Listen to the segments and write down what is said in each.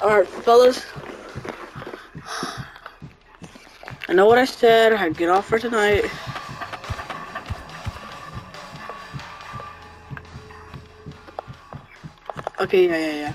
Alright, fellas. I know what I said. I get off for tonight. Okay, yeah, yeah, yeah.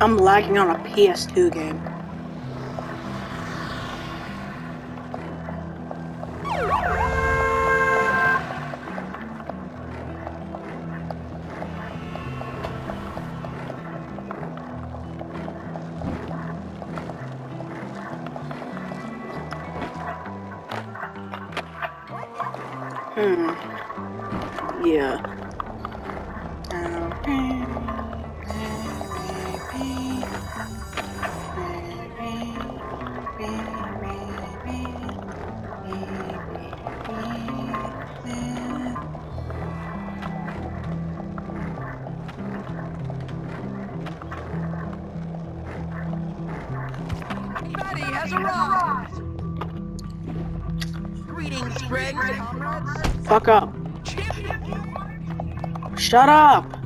I'm lagging on a PS2 game. Shut up!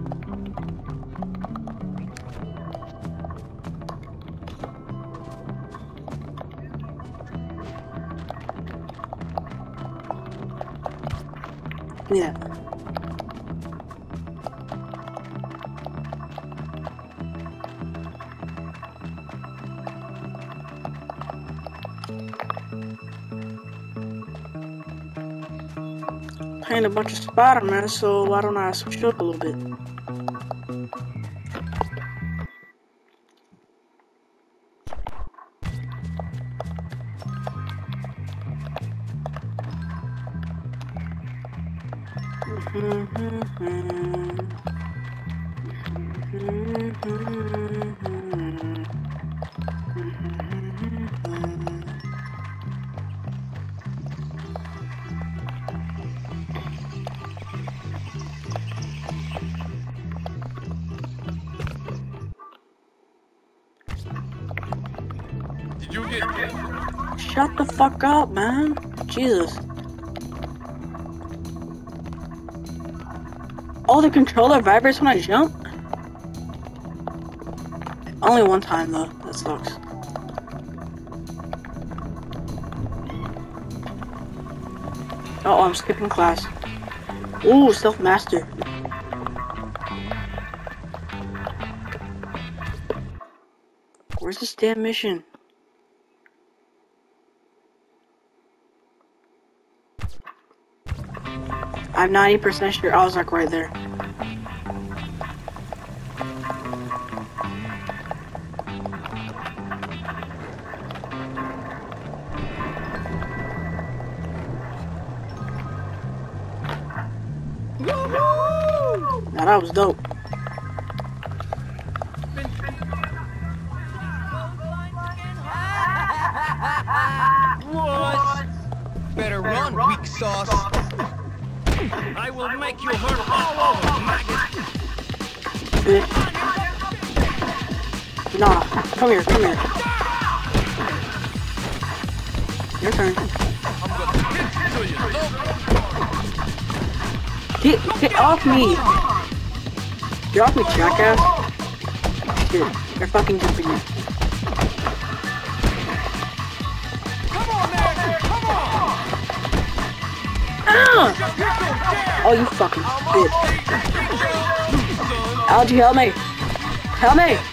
Playing a bunch of Spider-Man, so why don't I switch it up a little bit? Fuck up, man. Jesus. Oh, the controller vibrates when I jump? Only one time, though. That sucks. Oh, I'm skipping class. Ooh, self-master. Where's this damn mission? I'm 90% sure I was like right there. That was dope. Come here, come here. Your turn. Get to you, look. Get, off me! Get off me, jackass! Here, you're fucking jumping me. Come on there! Huh. Oh, you fucking bitch. Algie, help me. Help me.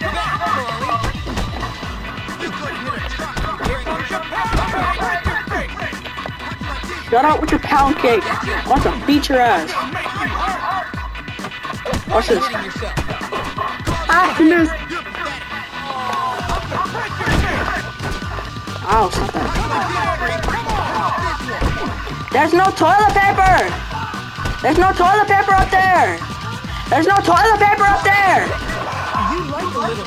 Shut up with your pound cake. Want to beat your ass. Watch this. Ah, he missed. Ow, stop that. There's no toilet paper! There's no toilet paper up there! There's no toilet paper up there! You like little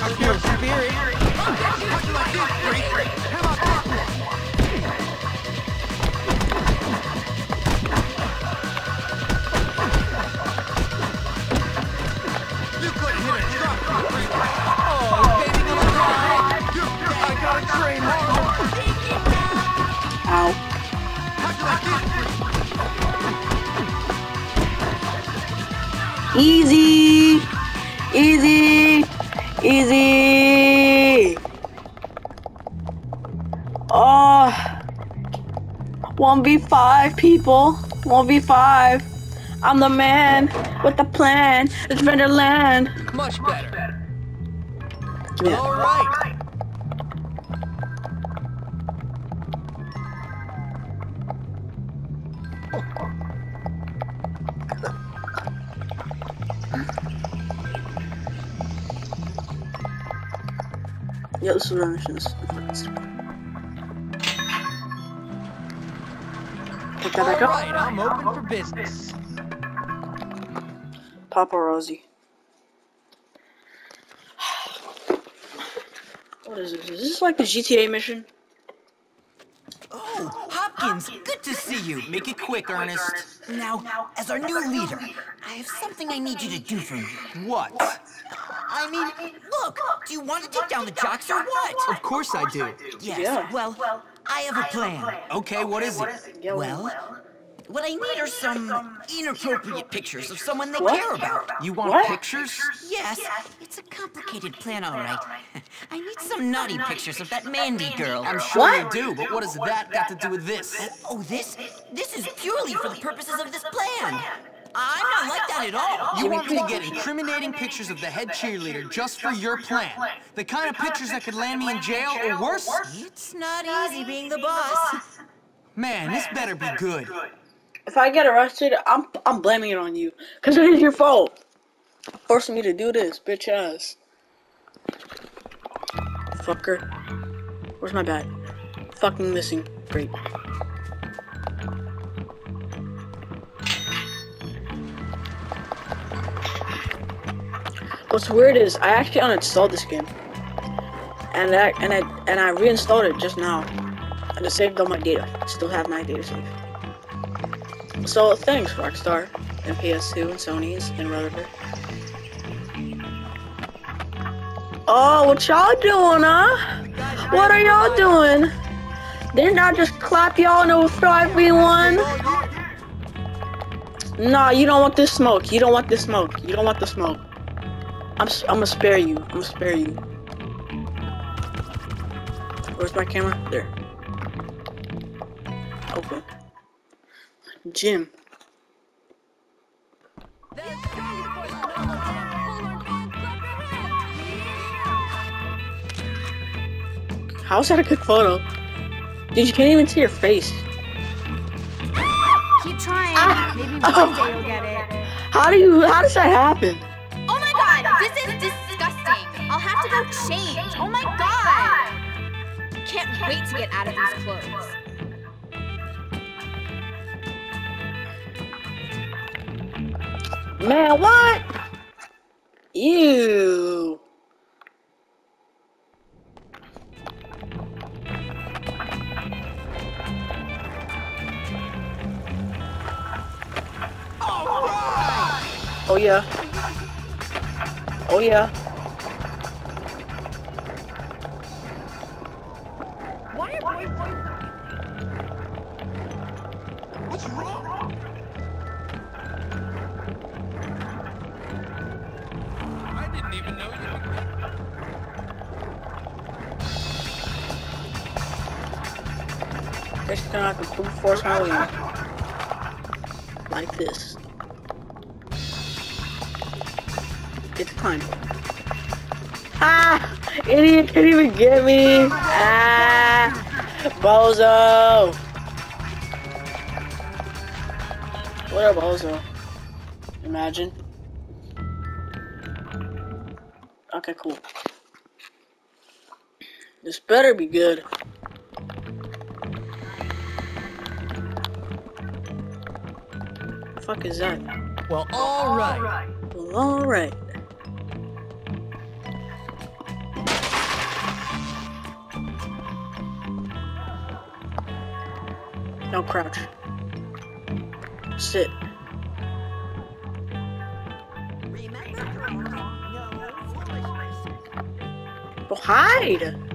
Easy! Easy! Easy! Oh. 1v5 people. 1v5. I'm the man with the plan. It's Renderland. get much better? Yeah. All right. Yeah, this is what missions. Pick that back up. right, I'm open for business. Paparazzi. What is this? Is this like the GTA mission? Hopkins, good to see you. Make it quick, Earnest. Now, as our new leader, I have something I need you to do for me. What? I mean, look, do you want to take down the jocks or what? Of course I do. Yes, Yeah. well, I have a plan. Okay, what is it? Well, what I need are some inappropriate pictures of someone they What? care about. You want What? pictures? Yes, it's a complicated plan, all right. I need some naughty pictures of that Mandy girl. I'm sure What? you do, but what has that got to do with this? Oh, this? This is purely for the purposes of this plan. I'm not like that at all. You want me to get incriminating pictures of the head cheerleader just for your plan? The kind of pictures that could land me in jail or worse? It's not easy being the boss. Man, this better be good. If I get arrested, I'm I'm blaming it on you, cause it is your fault. Forcing me to do this, bitch ass. Fucker. Where's my bat? Fucking missing. Great. What's weird is I actually uninstalled this game, and I and I and I reinstalled it just now, and it saved all my data. Still have my data save. So thanks, Rockstar, and PS2, and Sony's, and Rutherford. Oh, what y'all doing, huh? What are y'all doing? Didn't I just clap y'all in a 5v1? Nah, you don't want this smoke. You don't want this smoke. You don't want the smoke. I'm, I'm gonna spare you. I'm gonna spare you. Where's my camera? There. Jim. How's that a good photo? Dude, you can't even see your face. Keep trying. Ah. Maybe Oh. one day you'll get it. How do you, how does that happen? Oh my god, this is disgusting. I'll have to go change. Oh my god. Can't wait to get out of these clothes. Man, what? Ew. Oh yeah. Oh yeah. Force my way like this. Get the climb. Ah! Idiot couldn't even get me! Ah! Bozo! What a bozo. Imagine. Okay, cool. This better be good. Fuck is that? Well, all right. Well, alright. No crouch. Sit. Well, hide!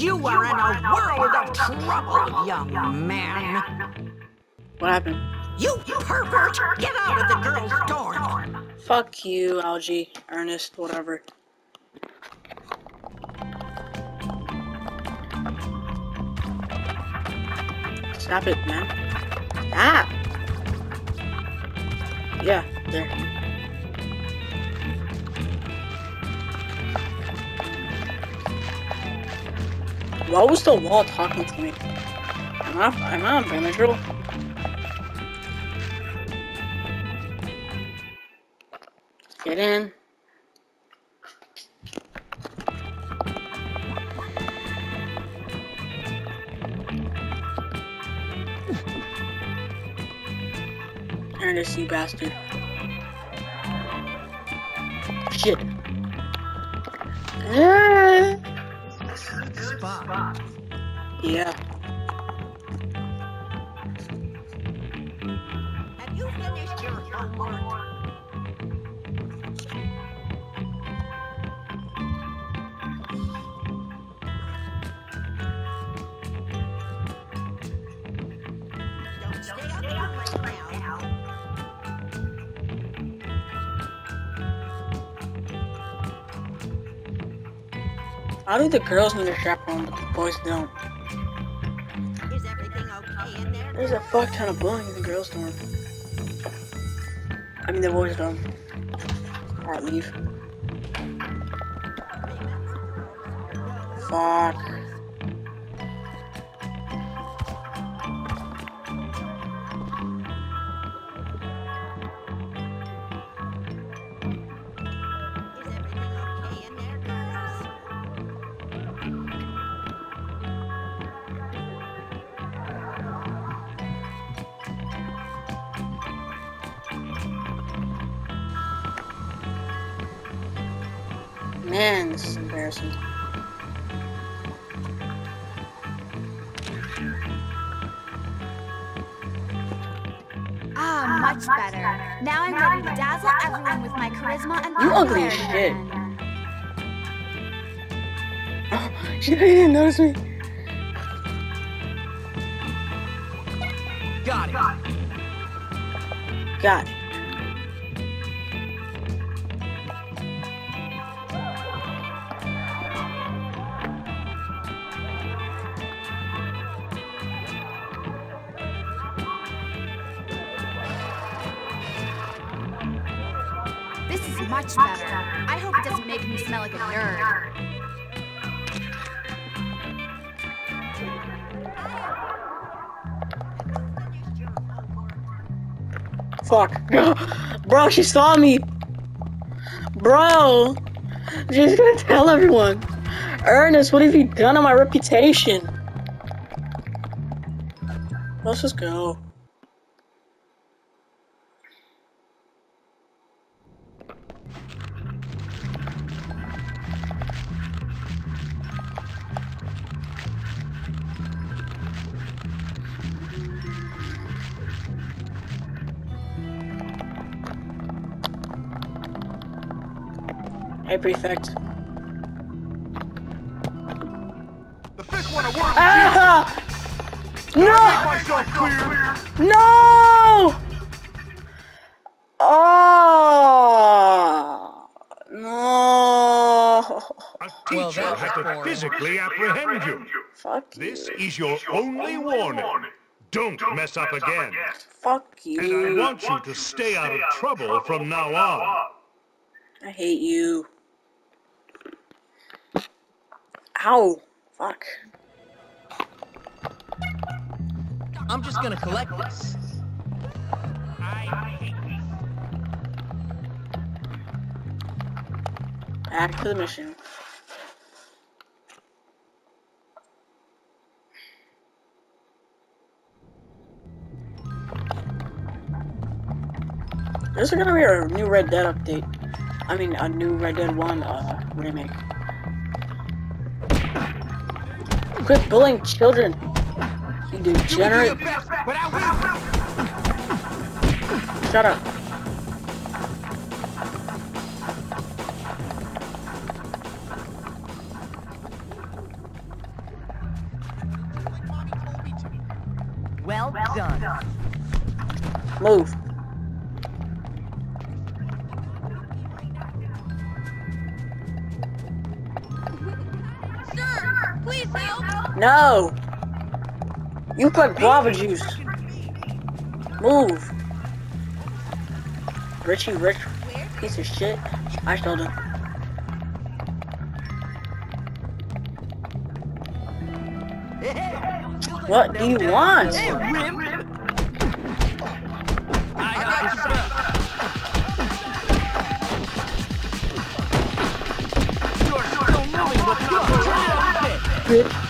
You are in a world of trouble, young man. What happened? You pervert! Get out of the girl's dorm! Fuck you, Algie, Earnest, whatever. Stop it, man. Stop! Yeah, there. Why was the wall talking to me? Am I, am I on Benadryl? Get in. Earnest, you bastard. Shit. Ah. Yeah. Have you finished your homework? Don't stay up too late now. How do the girls need a chaperone, but the boys don't? There's a fuck ton of bullying in the girls' dorm. I mean, the boys' dorm. Alright, leave. Fuck. Didn't notice me. Got it. God. This is much better. I hope it doesn't make me smell like a nerd. Fuck. Bro, she saw me. Bro. She's gonna tell everyone. Earnest, what have you done on my reputation? Let's just go. Prefect. The fifth one, a word. Ah! No! Myself. No! Oh! No! Well, teacher that had to boring. physically apprehend you. Fuck This is your only warning. Don't mess up again. Fuck And I want you to stay out of trouble from now on. I hate you. Ow. Fuck. I'm just gonna collect this. Back to the mission. There's gonna be a new Red Dead update. I mean, a new Red Dead 1 uh, remake. Quit bullying children, you degenerate. But I. Shut up. Well done. Move. Sir, please help. No! You put guava juice. Move. Richie Rich piece of shit. I told him. What do you want? Bitch.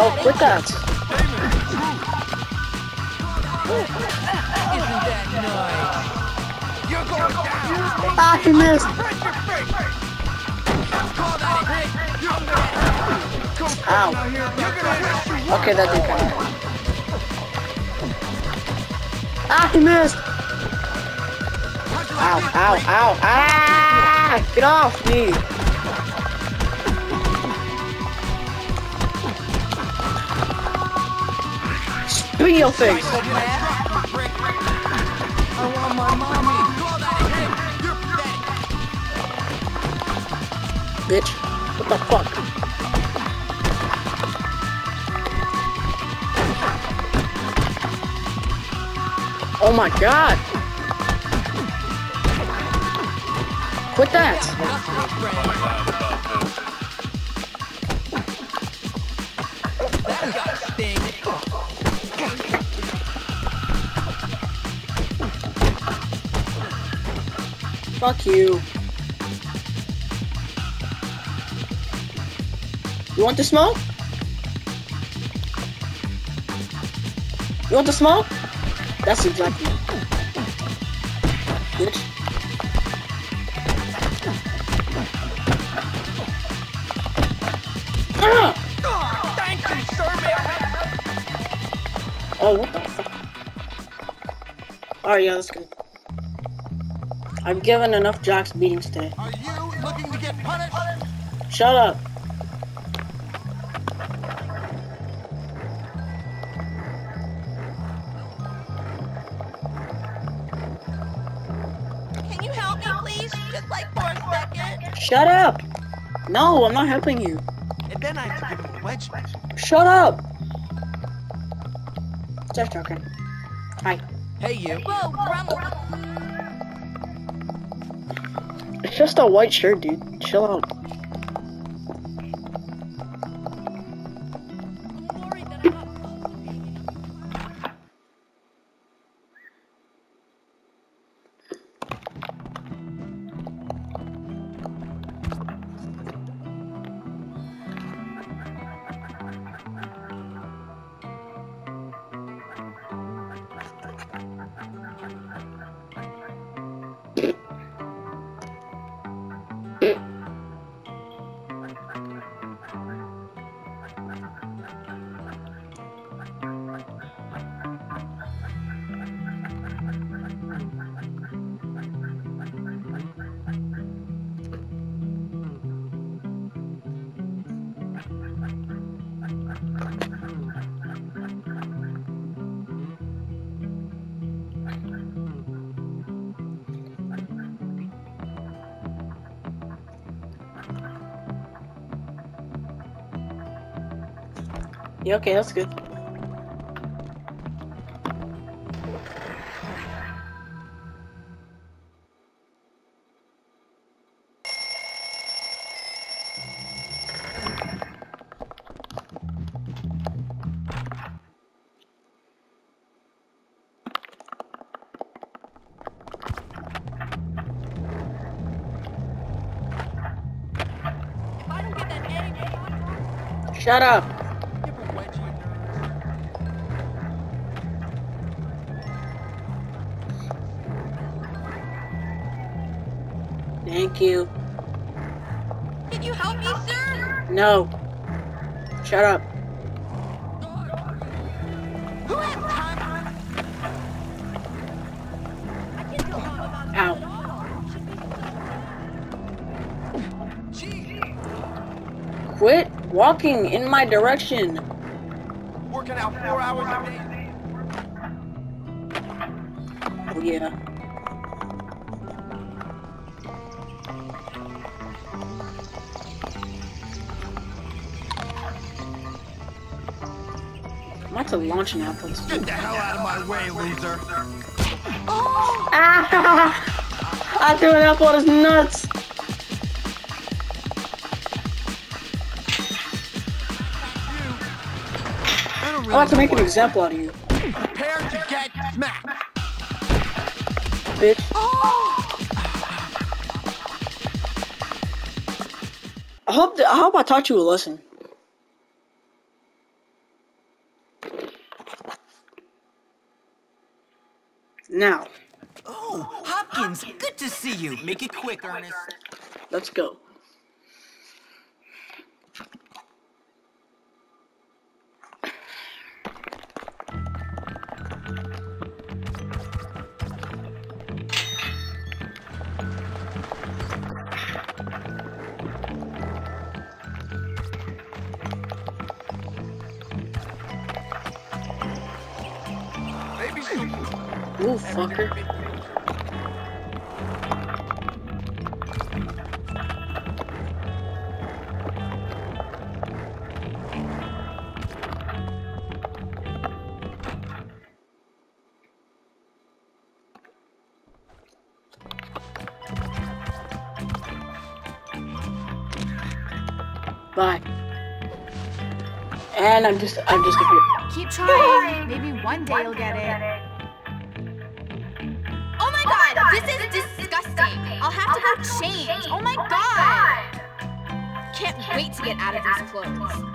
Yo, quit that. Ah, he missed. Ow. Okay, that did kind of. Ah, he missed. Ow, ow, ow, ah! Get off me. Spit in your face. Bitch. What the fuck? Oh my god! Quit that! Fuck you. You want the smoke? You want the smoke? That's exactly it. Bitch. Ah! Oh, what the fuck? Alright, yeah, that's good. I've given enough jocks beatings today. Are you looking to get punished? Shut up. Can you help me, please? Just like for a second. Shut up. No, I'm not helping you. And then I have to give him a wedge. Shut up. Just joking. Hi. Hey, you. Whoa, Grandma. Just a white shirt, dude. Chill out. Yeah, okay, that's good. Shut up. Thank you. Can you help me, sir? No. Shut up. Ow. Quit walking in my direction. Working out four hours a day. Oh yeah. To launch an apple. Get the hell out of my way, loser. Ah! I threw an apple at his nuts. I don't I'm about to make an example out of you, Prepare to get smacked. bitch. Oh! I hope I hope I taught you a lesson. Now, Oh, Hopkins, good to see you. Make it quick, Earnest. let's go. Maybe some fucker. Bye. And I'm just, I'm just Keep trying. Maybe one day you'll get it. This is disgusting. I'll have to go change. Oh my oh god. Can't wait to get out of these clothes.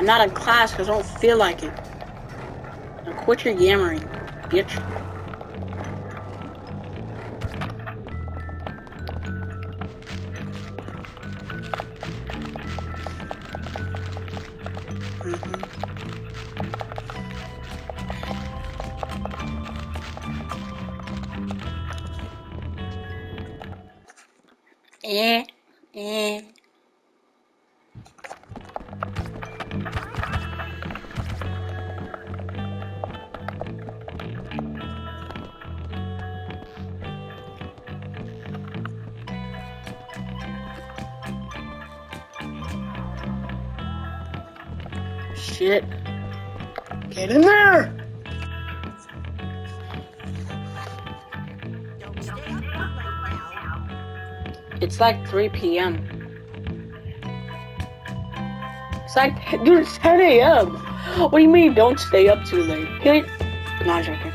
I'm not in class because I don't feel like it. Now quit your yammering, bitch. It's like 3 p.m. It's like, dude, it's 10 a.m. What do you mean don't stay up too late? No, I'm joking.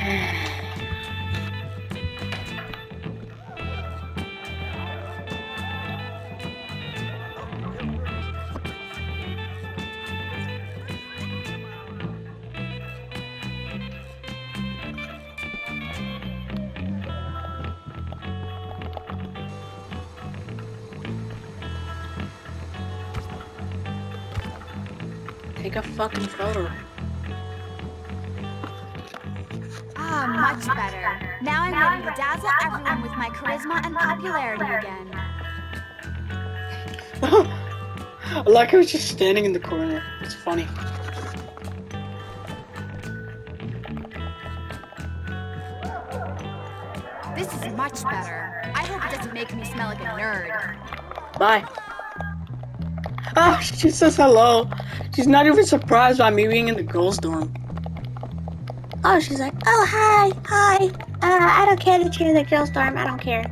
Take a fucking photo. Ah, much better. Now I'm ready to dazzle everyone with my charisma and popularity again. I like how he's just standing in the corner. It's funny. This is much better. I hope it doesn't make me smell like a nerd. Bye. Oh, she says hello. She's not even surprised by me being in the girls' dorm. Oh, she's like, oh, hi, hi. Uh, I don't care that you're in the girls' dorm. I don't care.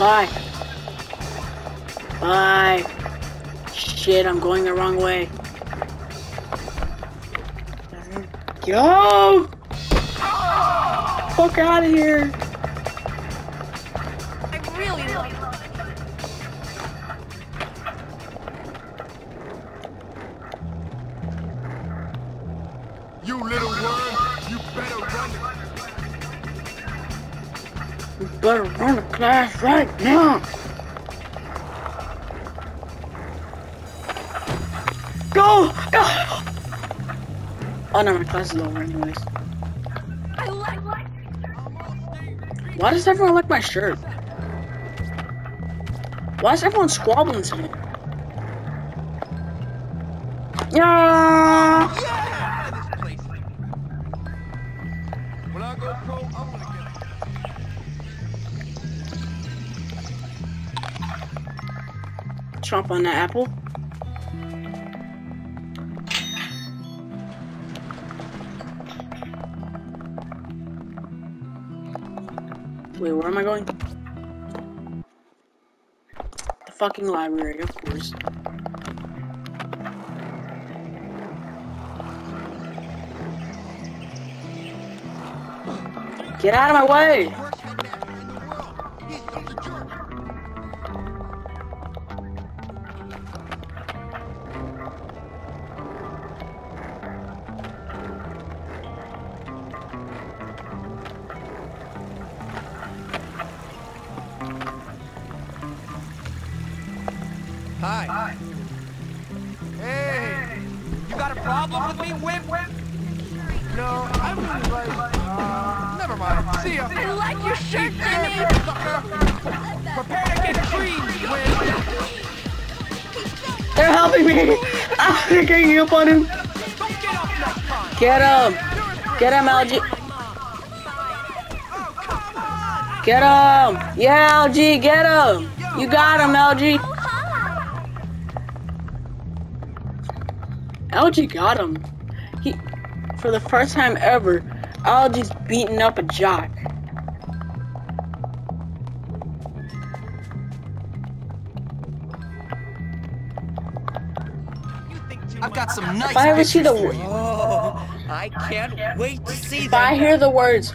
Bye. Bye. Shit, I'm going the wrong way. Go! Fuck out of here. Oh no, my class is over anyways. Why does everyone like my shirt? Why is everyone squabbling to me? Yeah! Chomp on that apple. Wait, where am I going? The fucking library, of course. Get out of my way! Yeah, Algie, get him! You got him, Algie! Algie got him. He, for the first time ever, Algie's beating up a jock. I've got some nice If I ever see the, pictures for you. Oh, I can't wait to see if them. I hear the words,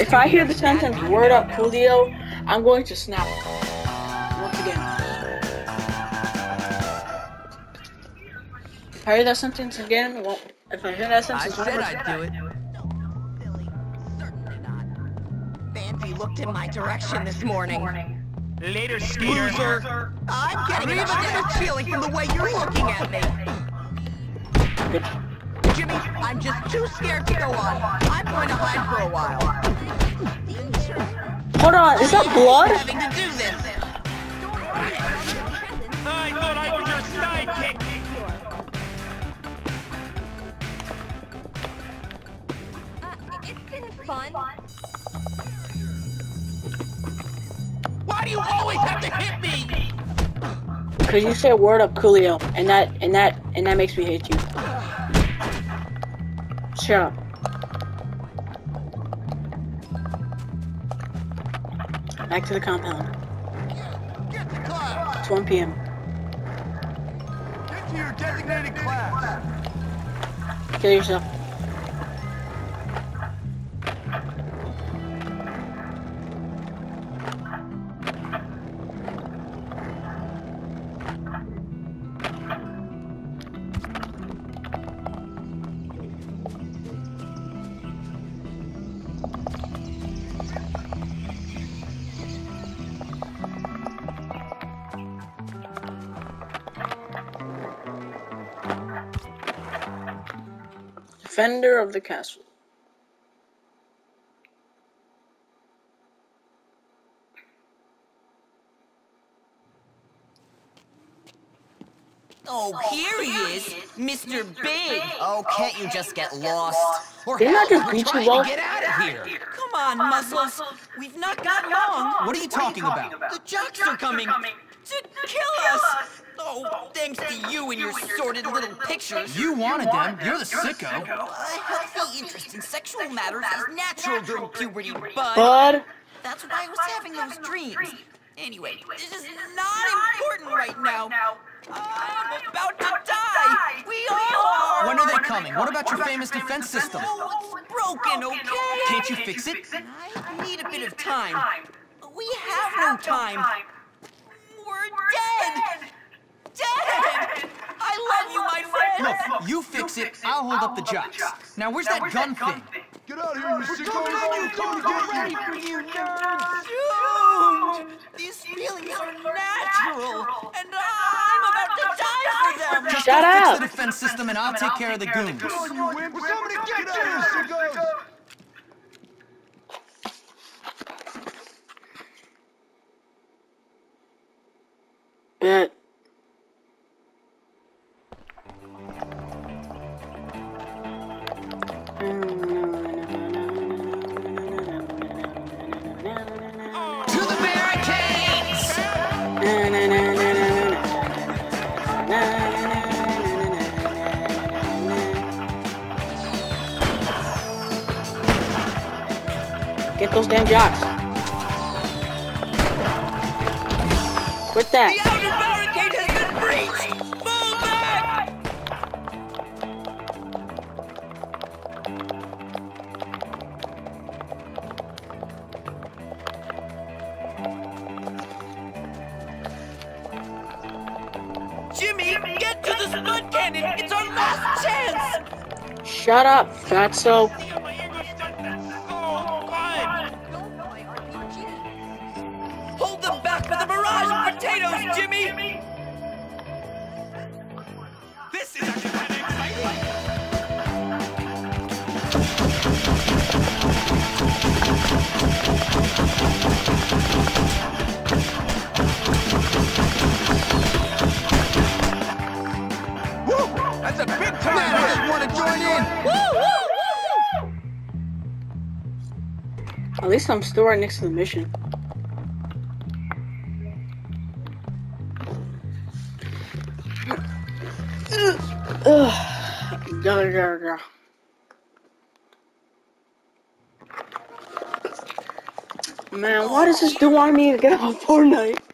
if I hear the student sentence "word up, Admiral. Julio," I'm going to snap. Once again. If I hear that sentence again, well, if I hear that I said I'd do it. No, Billy, certainly not. He looked in my direction this morning. Later, skater. I'm getting a different feeling from the way you're looking at me. Jimmy, I'm just too scared to go on. I'm going to hide for a while. Hold on, is that blood? Do this. I thought I was your sidekick. It's been fun. Why do you always have to hit me? Cause you said word up Coolio, and that and that and that makes me hate you. Shut up. Back to the compound. Get to class. It's 1 p.m. Get to your designated class. Kill yourself. Defender of the castle. Oh, here he is, Mr. Big. Oh, can't you just get lost? Or Didn't I hell, just we're beat you, trying to get out of here. Come on, Muscles. We've not got long. What are you talking about? The jocks are coming to kill us. Oh, thanks to you and your sordid little pictures. You wanted them. You're the sicko. A healthy interest in sexual matters is natural during puberty, but Bud, that's why I was having those dreams. Anyway, this is not important right now. I'm about to die. We all are. When are they coming? What about your famous defense system? Oh, it's broken, okay? Can't you fix it? I need a bit of time. We have no time. We're dead. Dead. I love you, my friend. Look, you fix it, I'll hold up the jocks. Now, where's that gun thing? Get out of here, you sicko. You come to get you. for you, nerds. Doomed. These feelings are natural, and I'm about to die for them. Just Shut go fix the defense system and I'll take care of the goons. You win. Will somebody get you, Shut up, fatso. Hold them back with a barrage of potatoes, Jimmy! This is actually kind of exciting. To join in. At least I'm still right next to the mission. Man, why does this do want me to get off of Fortnite?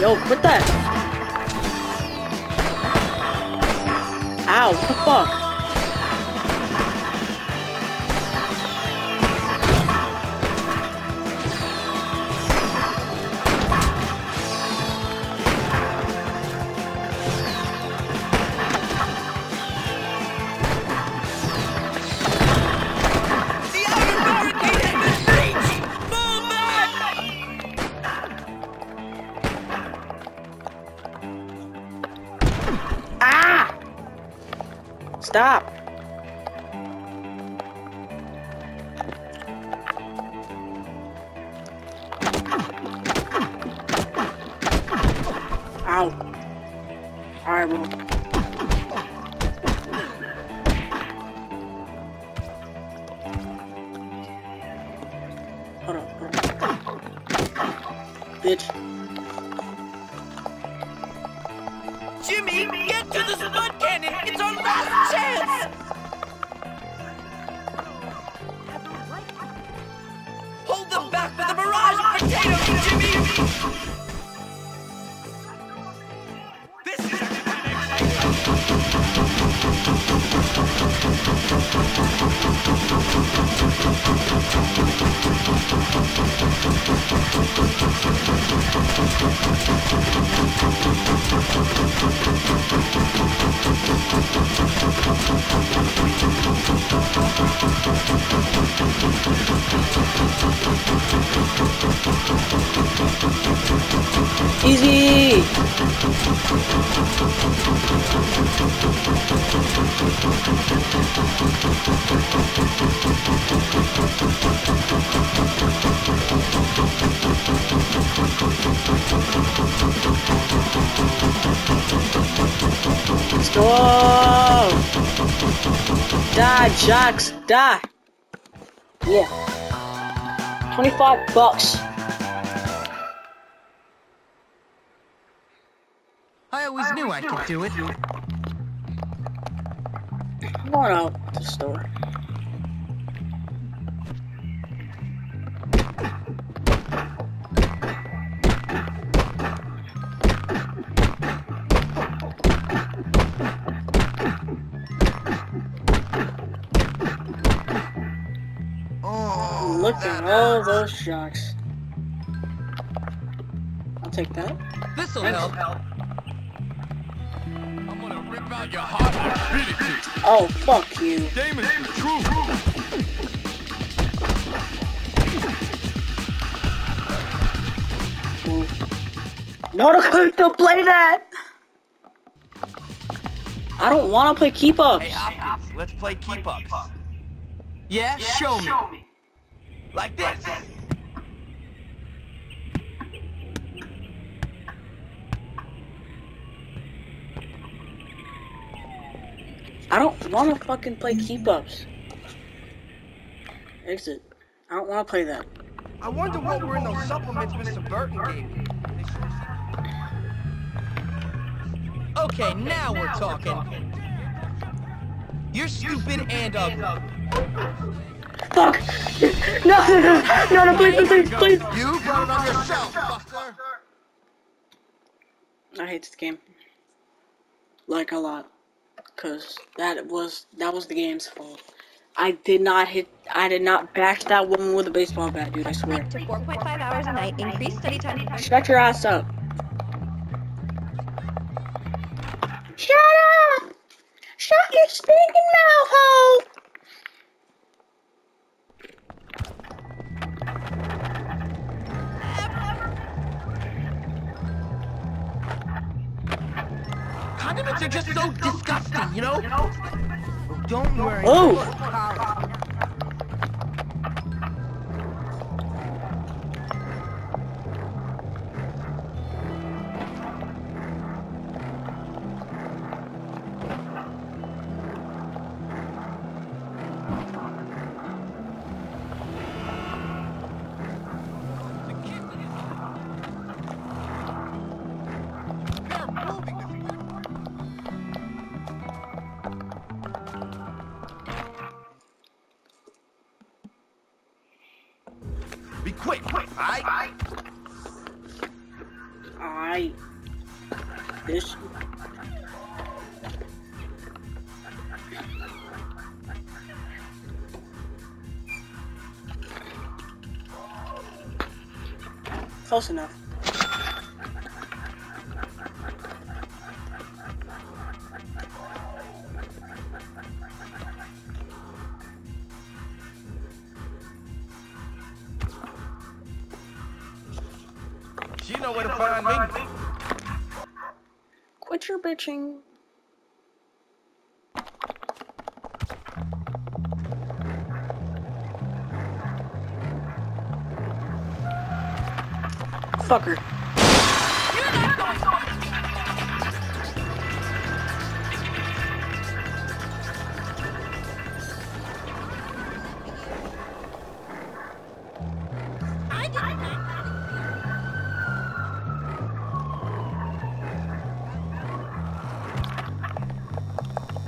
Yo, quit that. Ow, what the fuck? Let's go! Die, Jocks, die! Yeah. 25 bucks. Knew I could do it. I'm going out the store. Oh, Look at all those sharks. I'll take that. This'll help. I'm Oh, fuck you. Game is the truth. Not okay to play that! I don't want to play keep ups. Hey, Hopkins, let's play keep ups. Yeah, show me. Like this. I don't want to fucking play keep ups. Exit. I don't want to play that. I wonder what were in those supplements Mr. Burton gave you. Okay, now we're talking. You're stupid and ugly. Fuck! No, no, no, no, no, please, please, please, please. You brought it on yourself, Buster. I hate this game. Like a lot. Cause that was, that was the game's fault. I did not hit, I did not bash that woman with a baseball bat, dude, I swear. to 4.5 hours a night, increased study time. Shut your ass up. Shut up! Shut your stinking you know? Don't worry. Oh! Close enough. She know where to find me. Quit your bitching. Fucker.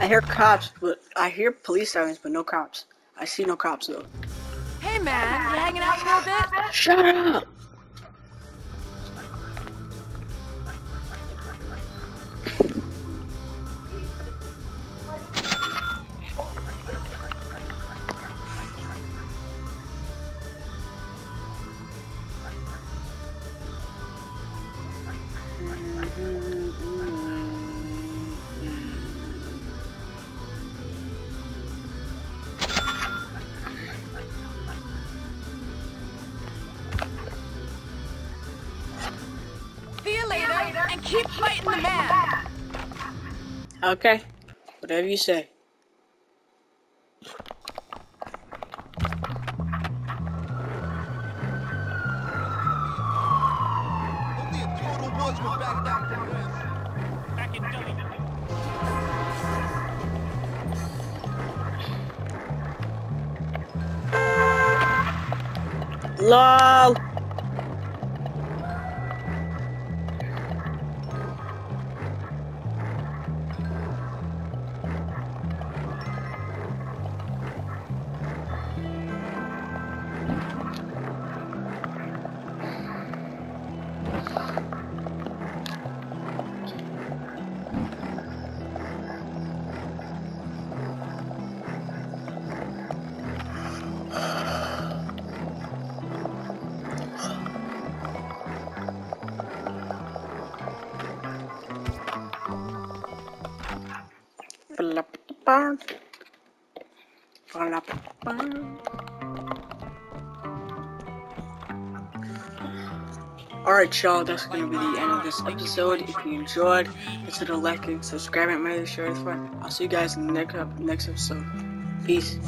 I hear cops, but I hear police sirens, but no cops. I see no cops though. Hey man, you hanging out for a bit? Shut up! Okay, whatever you say. Only Y'all, that's gonna be the end of this episode. If you enjoyed, consider liking, subscribing, and make sure it's fun. I'll see you guys in the next, next episode. Peace.